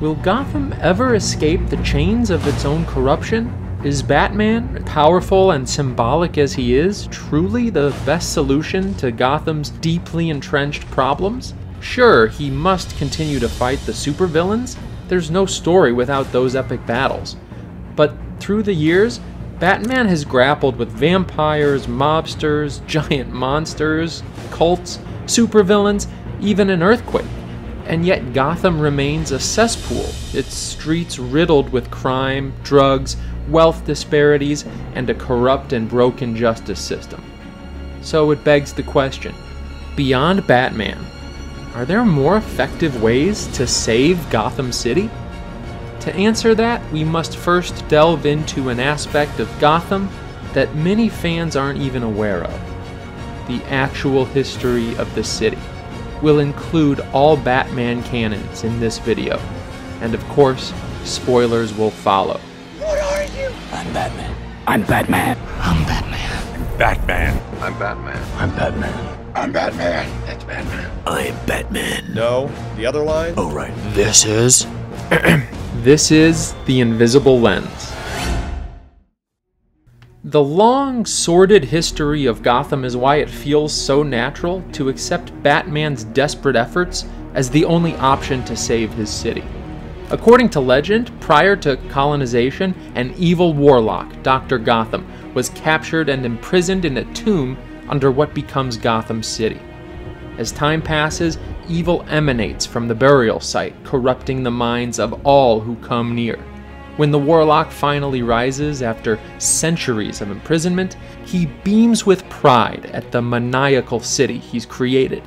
Will Gotham ever escape the chains of its own corruption? Is Batman, powerful and symbolic as he is, truly the best solution to Gotham's deeply entrenched problems? Sure, he must continue to fight the supervillains. There's no story without those epic battles. But through the years, Batman has grappled with vampires, mobsters, giant monsters, cults, supervillains, even an earthquake and yet Gotham remains a cesspool, its streets riddled with crime, drugs, wealth disparities, and a corrupt and broken justice system. So it begs the question beyond Batman, are there more effective ways to save Gotham City? To answer that, we must first delve into an aspect of Gotham that many fans aren't even aware of the actual history of the city will include all Batman canons in this video. And of course, spoilers will follow. What are you? I'm Batman. I'm Batman. I'm Batman. Batman. I'm Batman. I'm Batman. I'm Batman. That's Batman. I'm Batman. No, the other line? Oh, right. This is. This is The Invisible Lens. The long, sordid history of Gotham is why it feels so natural to accept Batman's desperate efforts as the only option to save his city. According to legend, prior to colonization, an evil warlock, Dr. Gotham, was captured and imprisoned in a tomb under what becomes Gotham City. As time passes, evil emanates from the burial site, corrupting the minds of all who come near. When the warlock finally rises after centuries of imprisonment, he beams with pride at the maniacal city he's created.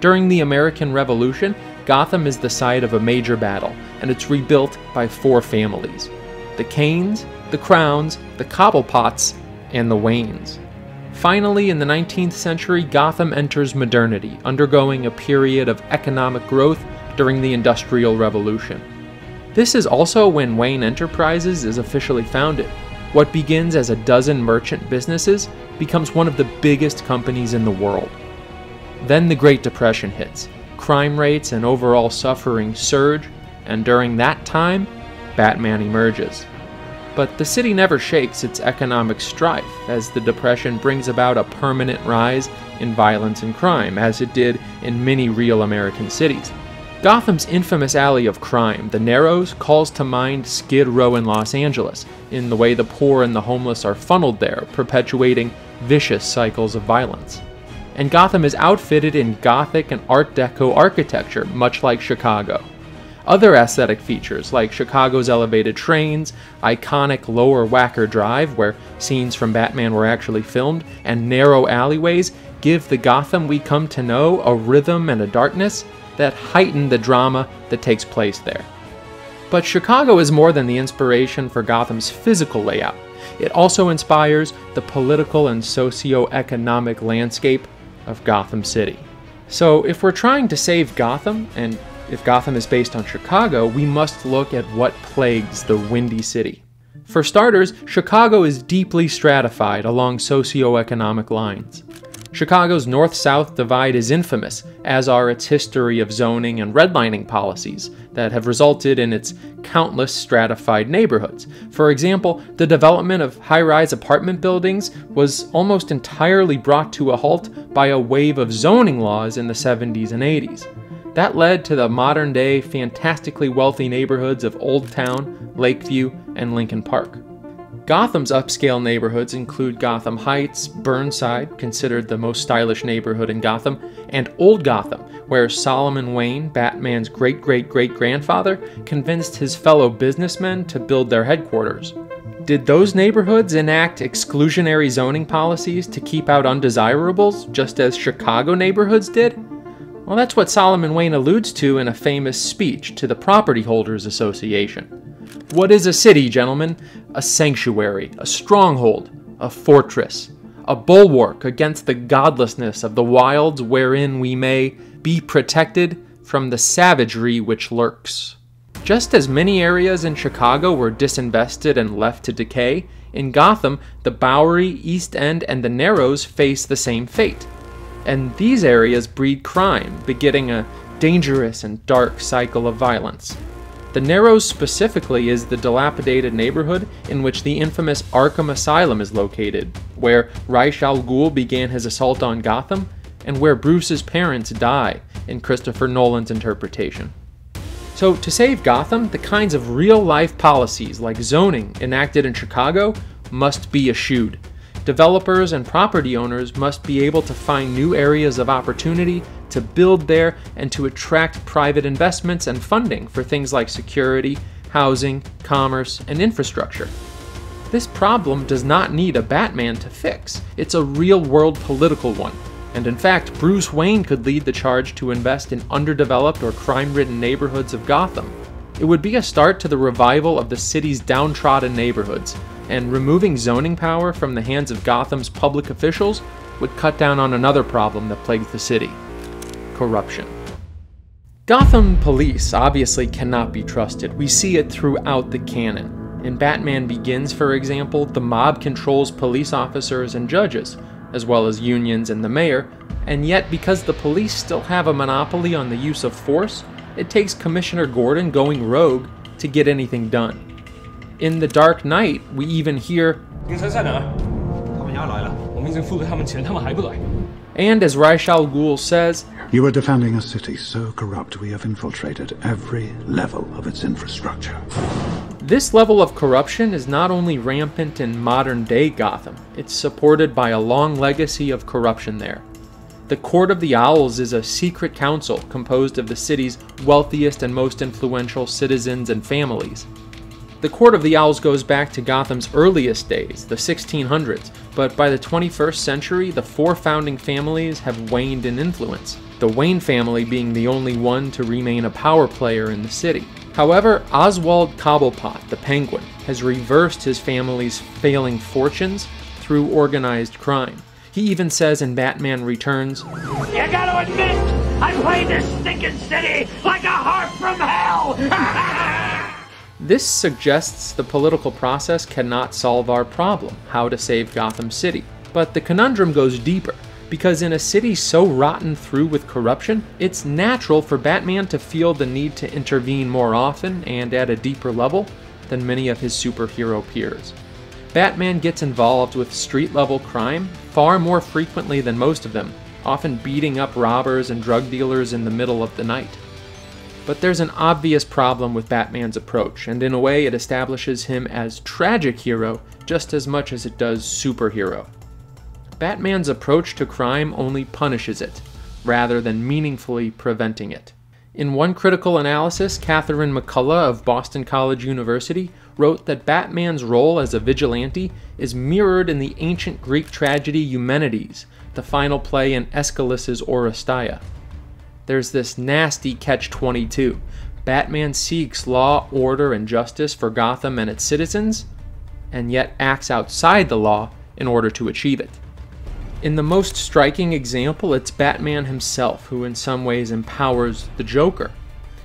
During the American Revolution, Gotham is the site of a major battle, and it's rebuilt by four families the Kanes, the Crowns, the Cobblepots, and the Waynes. Finally, in the 19th century, Gotham enters modernity, undergoing a period of economic growth during the Industrial Revolution. This is also when Wayne Enterprises is officially founded. What begins as a dozen merchant businesses becomes one of the biggest companies in the world. Then the Great Depression hits. Crime rates and overall suffering surge, and during that time, Batman emerges. But the city never shakes its economic strife, as the Depression brings about a permanent rise in violence and crime, as it did in many real American cities. Gotham's infamous alley of crime, the Narrows, calls to mind Skid Row in Los Angeles, in the way the poor and the homeless are funneled there, perpetuating vicious cycles of violence. And Gotham is outfitted in Gothic and Art Deco architecture, much like Chicago. Other aesthetic features, like Chicago's elevated trains, iconic Lower Wacker Drive, where scenes from Batman were actually filmed, and narrow alleyways, give the Gotham we come to know a rhythm and a darkness that heighten the drama that takes place there. But Chicago is more than the inspiration for Gotham's physical layout. It also inspires the political and socio-economic landscape of Gotham City. So, if we're trying to save Gotham, and if Gotham is based on Chicago, we must look at what plagues the Windy City. For starters, Chicago is deeply stratified along socio-economic lines. Chicago's north south divide is infamous, as are its history of zoning and redlining policies that have resulted in its countless stratified neighborhoods. For example, the development of high rise apartment buildings was almost entirely brought to a halt by a wave of zoning laws in the 70s and 80s. That led to the modern day, fantastically wealthy neighborhoods of Old Town, Lakeview, and Lincoln Park. Gotham's upscale neighborhoods include Gotham Heights, Burnside, considered the most stylish neighborhood in Gotham, and Old Gotham, where Solomon Wayne, Batman's great great great grandfather, convinced his fellow businessmen to build their headquarters. Did those neighborhoods enact exclusionary zoning policies to keep out undesirables, just as Chicago neighborhoods did? Well, that's what Solomon Wayne alludes to in a famous speech to the Property Holders Association. What is a city, gentlemen? A sanctuary, a stronghold, a fortress, a bulwark against the godlessness of the wilds wherein we may be protected from the savagery which lurks. Just as many areas in Chicago were disinvested and left to decay, in Gotham, the Bowery, East End, and the Narrows face the same fate. And these areas breed crime, begetting a dangerous and dark cycle of violence. The Narrows specifically is the dilapidated neighborhood in which the infamous Arkham Asylum is located, where Ra's al Ghul began his assault on Gotham, and where Bruce's parents die in Christopher Nolan's interpretation. So, to save Gotham, the kinds of real life policies like zoning enacted in Chicago must be eschewed. Developers and property owners must be able to find new areas of opportunity to build there and to attract private investments and funding for things like security, housing, commerce, and infrastructure. This problem does not need a Batman to fix. It's a real world political one. And in fact, Bruce Wayne could lead the charge to invest in underdeveloped or crime ridden neighborhoods of Gotham. It would be a start to the revival of the city's downtrodden neighborhoods, and removing zoning power from the hands of Gotham's public officials would cut down on another problem that plagues the city corruption. Gotham police obviously cannot be trusted. We see it throughout the canon. In Batman Begins, for example, the mob controls police officers and judges, as well as unions and the mayor, and yet because the police still have a monopoly on the use of force, it takes Commissioner Gordon going rogue to get anything done. In The Dark Knight, we even hear and as Ra's al Ghul says, You are defending a city so corrupt we have infiltrated every level of its infrastructure. This level of corruption is not only rampant in modern day Gotham, it's supported by a long legacy of corruption there. The Court of the Owls is a secret council composed of the city's wealthiest and most influential citizens and families. The Court of the Owls goes back to Gotham's earliest days, the 1600s, but by the 21st century, the four founding families have waned in influence, the Wayne family being the only one to remain a power player in the city. However, Oswald Cobblepot, the Penguin, has reversed his family's failing fortunes through organized crime. He even says in Batman Returns, You gotta admit, I played this stinking city like a harp from hell! This suggests the political process cannot solve our problem, how to save Gotham City. But the conundrum goes deeper, because in a city so rotten through with corruption, it's natural for Batman to feel the need to intervene more often and at a deeper level than many of his superhero peers. Batman gets involved with street level crime far more frequently than most of them, often beating up robbers and drug dealers in the middle of the night. But there's an obvious problem with Batman's approach, and in a way it establishes him as tragic hero just as much as it does superhero. Batman's approach to crime only punishes it, rather than meaningfully preventing it. In one critical analysis, Catherine McCullough of Boston College University wrote that Batman's role as a vigilante is mirrored in the ancient Greek tragedy Eumenides, the final play in Aeschylus's Oresteia. There's this nasty catch 22. Batman seeks law, order, and justice for Gotham and its citizens, and yet acts outside the law in order to achieve it. In the most striking example, it's Batman himself who, in some ways, empowers the Joker.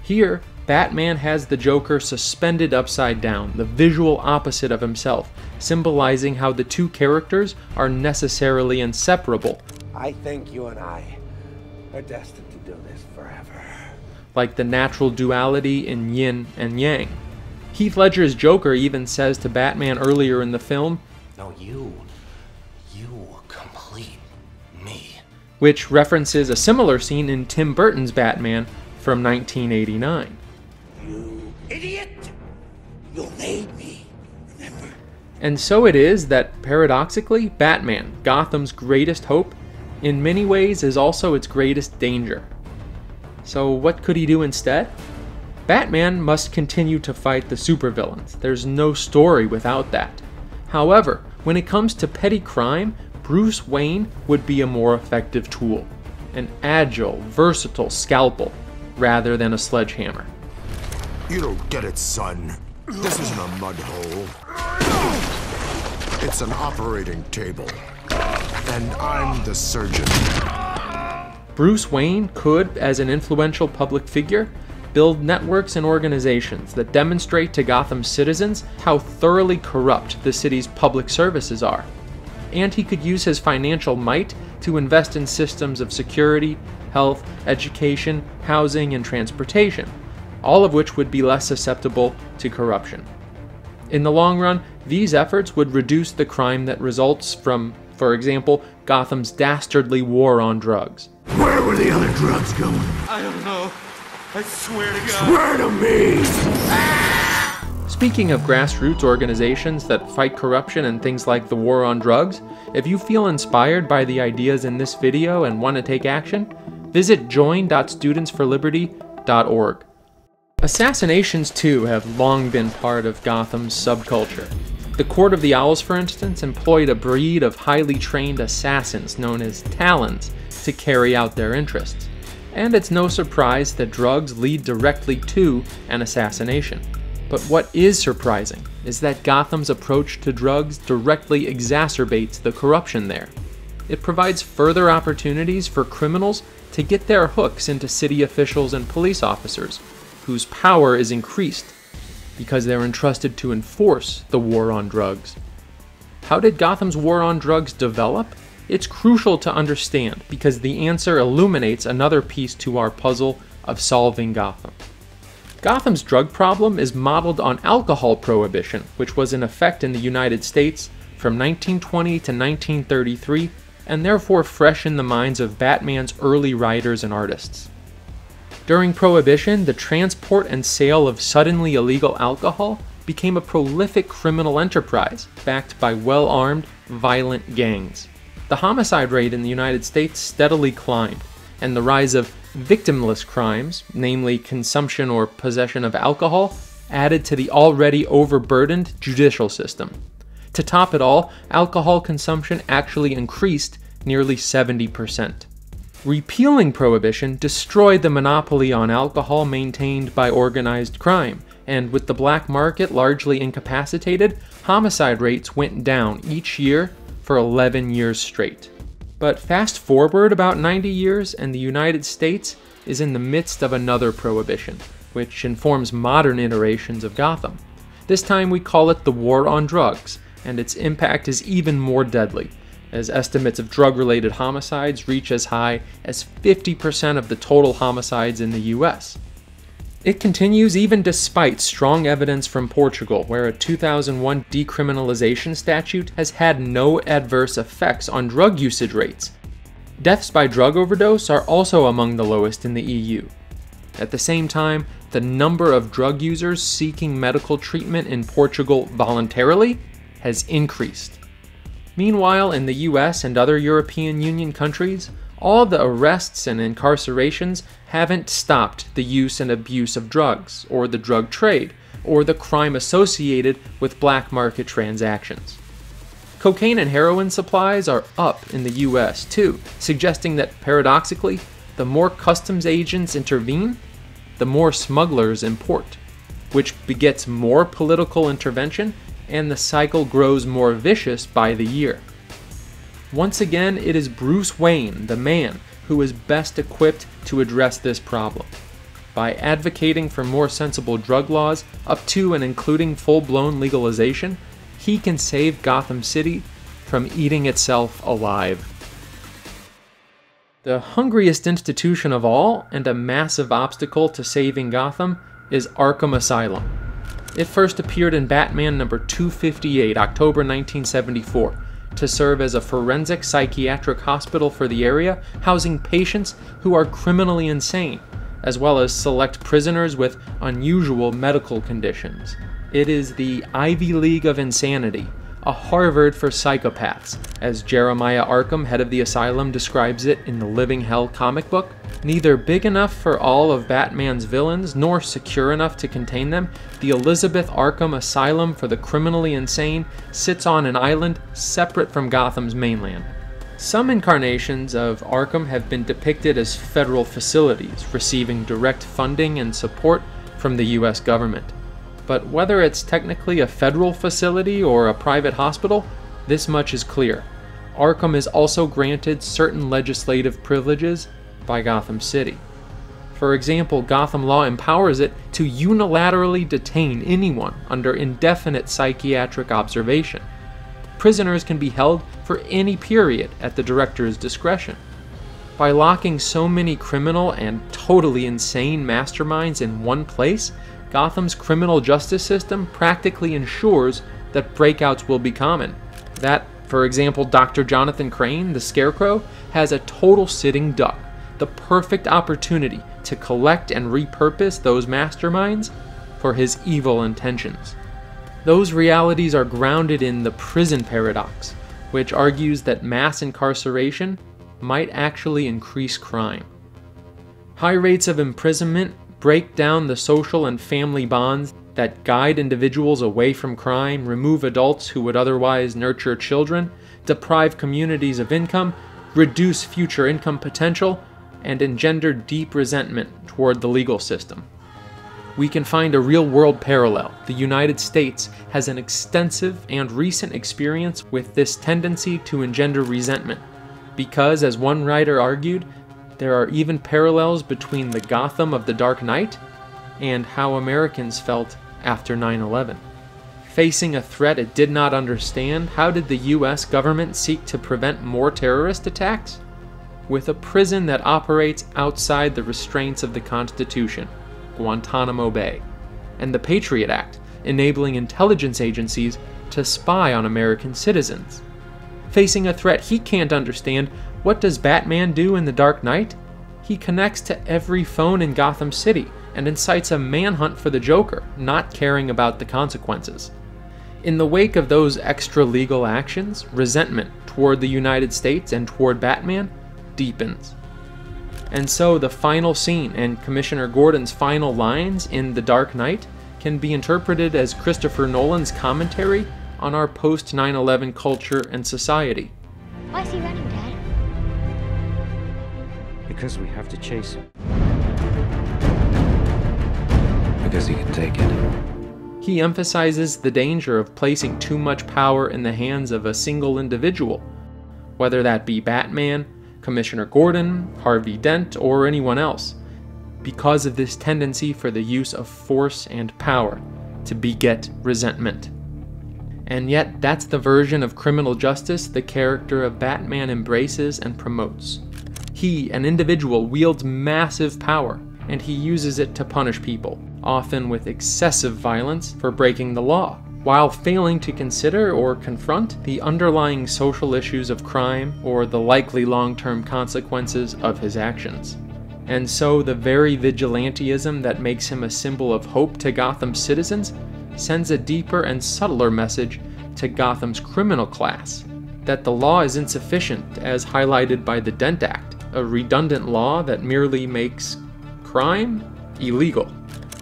Here, Batman has the Joker suspended upside down, the visual opposite of himself, symbolizing how the two characters are necessarily inseparable. I think you and I are destined Like the natural duality in yin and yang. Heath Ledger's Joker even says to Batman earlier in the film, No, you. You complete me. which references a similar scene in Tim Burton's Batman from 1989. You idiot! You'll need me. Remember? And so it is that, paradoxically, Batman, Gotham's greatest hope, in many ways is also its greatest danger. So, what could he do instead? Batman must continue to fight the supervillains. There's no story without that. However, when it comes to petty crime, Bruce Wayne would be a more effective tool an agile, versatile scalpel rather than a sledgehammer. You don't get it, son. This isn't a mud hole. It's an operating table. And I'm the surgeon. Bruce Wayne could, as an influential public figure, build networks and organizations that demonstrate to Gotham's citizens how thoroughly corrupt the city's public services are. And he could use his financial might to invest in systems of security, health, education, housing, and transportation. all of which would be less susceptible to corruption. In the long run, these efforts would reduce the crime that results from, for example, Gotham's dastardly war on drugs. Where were the other drugs going? I don't know. I swear to God. Swear to me! Speaking of grassroots organizations that fight corruption and things like the war on drugs, if you feel inspired by the ideas in this video and want to take action, visit join.studentsforliberty.org. Assassinations, too, have long been part of Gotham's subculture. The Court of the Owls, for instance, employed a breed of highly trained assassins known as Talons to carry out their interests. And it's no surprise that drugs lead directly to an assassination. But what is surprising is that Gotham's approach to drugs directly exacerbates the corruption there. It provides further opportunities for criminals to get their hooks into city officials and police officers, whose power is increased because they're entrusted to enforce the war on drugs. How did Gotham's war on drugs develop? It's crucial to understand because the answer illuminates another piece to our puzzle of solving Gotham. Gotham's drug problem is modeled on alcohol prohibition, which was in effect in the United States from 1920 to 1933 and therefore fresh in the minds of Batman's early writers and artists. During Prohibition, the transport and sale of suddenly illegal alcohol became a prolific criminal enterprise backed by well armed, violent gangs. The homicide rate in the United States steadily climbed, and the rise of victimless crimes, namely consumption or possession of alcohol, added to the already overburdened judicial system. To top it all, alcohol consumption actually increased nearly 70%. Repealing prohibition destroyed the monopoly on alcohol maintained by organized crime, and with the black market largely incapacitated, homicide rates went down each year for 11 years straight. But fast forward about 90 years, and the United States is in the midst of another prohibition, which informs modern iterations of Gotham. This time we call it the War on Drugs, and its impact is even more deadly, as estimates of drug related homicides reach as high as 50% of the total homicides in the US. It continues even despite strong evidence from Portugal, where a 2001 decriminalization statute has had no adverse effects on drug usage rates. Deaths by drug overdose are also among the lowest in the EU. At the same time, the number of drug users seeking medical treatment in Portugal voluntarily has increased. Meanwhile, in the US and other European Union countries, all the arrests and incarcerations haven't stopped the use and abuse of drugs, or the drug trade, or the crime associated with black market transactions. Cocaine and heroin supplies are up in the US too, suggesting that paradoxically, the more customs agents intervene, the more smugglers import, which begets more political intervention and the cycle grows more vicious by the year. Once again, it is Bruce Wayne, the man, who is best equipped to address this problem. By advocating for more sensible drug laws, up to and including full blown legalization, he can save Gotham City from eating itself alive. The hungriest institution of all, and a massive obstacle to saving Gotham, is Arkham Asylum. It first appeared in Batman number 258, October 1974, to serve as a forensic psychiatric hospital for the area, housing patients who are criminally insane, as well as select prisoners with unusual medical conditions. It is the Ivy League of Insanity, a Harvard for psychopaths, as Jeremiah Arkham, head of the asylum, describes it in the Living Hell comic book. Neither big enough for all of Batman's villains, nor secure enough to contain them, the Elizabeth Arkham Asylum for the criminally insane sits on an island separate from Gotham's mainland. Some incarnations of Arkham have been depicted as federal facilities, receiving direct funding and support from the US government but whether it's technically a federal facility or a private hospital, this much is clear. Arkham is also granted certain legislative privileges by Gotham City. For example, Gotham law empowers it to unilaterally detain anyone under indefinite psychiatric observation. Prisoners can be held for any period at the director's discretion. By locking so many criminal and totally insane masterminds in one place, Gotham's criminal justice system practically ensures that breakouts will be common. That, for example, Dr. Jonathan Crane, the Scarecrow, has a total sitting duck, the perfect opportunity to collect and repurpose those masterminds for his evil intentions. Those realities are grounded in the prison paradox, which argues that mass incarceration might actually increase crime. High rates of imprisonment break down the social and family bonds that guide individuals away from crime, remove adults who would otherwise nurture children, deprive communities of income, reduce future income potential, and engender deep resentment toward the legal system. We can find a real world parallel. The United States has an extensive and recent experience with this tendency to engender resentment, because, as one writer argued, there are even parallels between the Gotham of the Dark Knight and how Americans felt after 9 11. Facing a threat it did not understand, how did the US government seek to prevent more terrorist attacks? With a prison that operates outside the restraints of the Constitution, Guantanamo Bay, and the Patriot Act, enabling intelligence agencies to spy on American citizens. Facing a threat he can't understand, what does Batman do in The Dark Knight? He connects to every phone in Gotham City and incites a manhunt for the Joker, not caring about the consequences. In the wake of those extra legal actions, resentment toward the United States and toward Batman deepens. And so the final scene and Commissioner Gordon's final lines in The Dark Knight can be interpreted as Christopher Nolan's commentary on our post 9 11 culture and society. Why is he running? Because we have to chase him. Because he can take it. He emphasizes the danger of placing too much power in the hands of a single individual, whether that be Batman, Commissioner Gordon, Harvey Dent, or anyone else, because of this tendency for the use of force and power to beget resentment. And yet, that's the version of criminal justice the character of Batman embraces and promotes. He, an individual, wields massive power, and he uses it to punish people, often with excessive violence for breaking the law, while failing to consider or confront the underlying social issues of crime or the likely long term consequences of his actions. And so, the very vigilantism that makes him a symbol of hope to Gotham's citizens sends a deeper and subtler message to Gotham's criminal class that the law is insufficient, as highlighted by the Dent Act, a redundant law that merely makes crime illegal.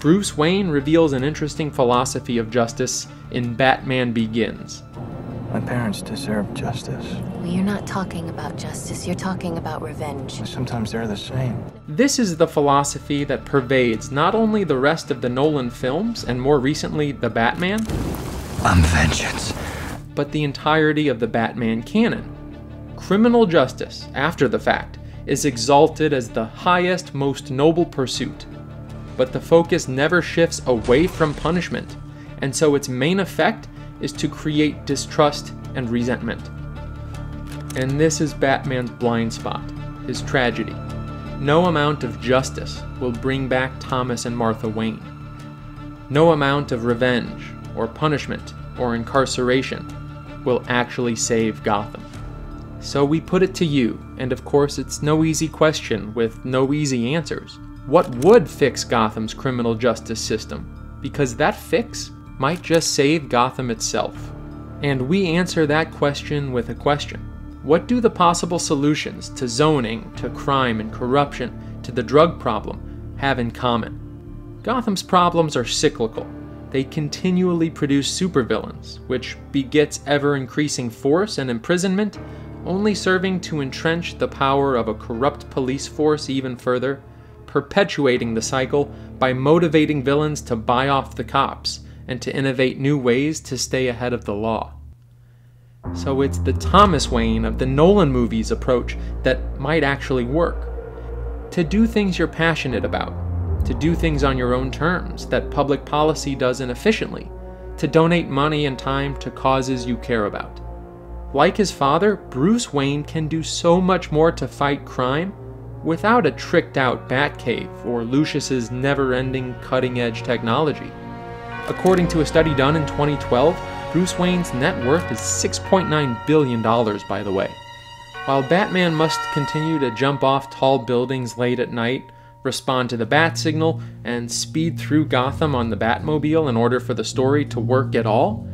Bruce Wayne reveals an interesting philosophy of justice in Batman Begins. My parents deserve justice. Well, you're not talking about justice, you're talking about revenge. Sometimes they're the same. This is the philosophy that pervades not only the rest of the Nolan films and more recently the Batman, I'm vengeance. but the entirety of the Batman canon. Criminal justice, after the fact, is exalted as the highest, most noble pursuit. But the focus never shifts away from punishment, and so its main effect is to create distrust and resentment. And this is Batman's blind spot, his tragedy. No amount of justice will bring back Thomas and Martha Wayne. No amount of revenge, or punishment, or incarceration will actually save Gotham. So we put it to you, and of course it's no easy question with no easy answers. What would fix Gotham's criminal justice system? Because that fix might just save Gotham itself. And we answer that question with a question. What do the possible solutions to zoning, to crime and corruption, to the drug problem have in common? Gotham's problems are cyclical. They continually produce supervillains, which begets ever increasing force and imprisonment, only serving to entrench the power of a corrupt police force even further, perpetuating the cycle by motivating villains to buy off the cops and to innovate new ways to stay ahead of the law. So it's the Thomas Wayne of the Nolan movies approach that might actually work. To do things you're passionate about, to do things on your own terms that public policy doesn't efficiently, to donate money and time to causes you care about. Like his father, Bruce Wayne can do so much more to fight crime without a tricked out Batcave or Lucius's never ending cutting edge technology. According to a study done in 2012, Bruce Wayne's net worth is $6.9 billion, by the way. While Batman must continue to jump off tall buildings late at night, respond to the bat signal, and speed through Gotham on the Batmobile in order for the story to work at all,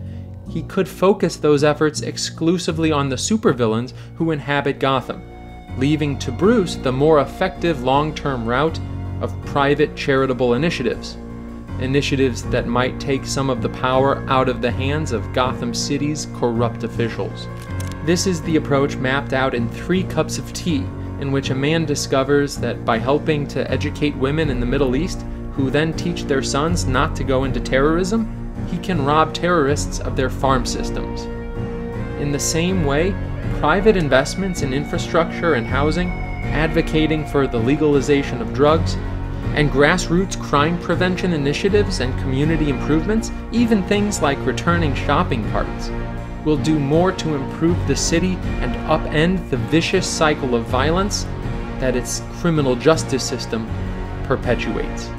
he could focus those efforts exclusively on the supervillains who inhabit Gotham, leaving to Bruce the more effective long term route of private charitable initiatives. Initiatives that might take some of the power out of the hands of Gotham City's corrupt officials. This is the approach mapped out in Three Cups of Tea, in which a man discovers that by helping to educate women in the Middle East, who then teach their sons not to go into terrorism, he can rob terrorists of their farm systems. In the same way, private investments in infrastructure and housing, advocating for the legalization of drugs, and grassroots crime prevention initiatives and community improvements, even things like returning shopping carts, will do more to improve the city and upend the vicious cycle of violence that its criminal justice system perpetuates.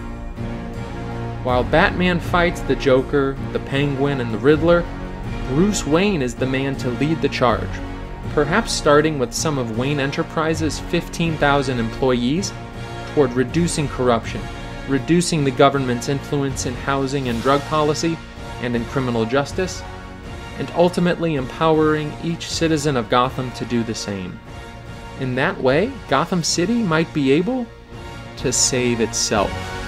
While Batman fights the Joker, the Penguin, and the Riddler, Bruce Wayne is the man to lead the charge, perhaps starting with some of Wayne Enterprises' 15,000 employees toward reducing corruption, reducing the government's influence in housing and drug policy and in criminal justice, and ultimately empowering each citizen of Gotham to do the same. In that way, Gotham City might be able to save itself.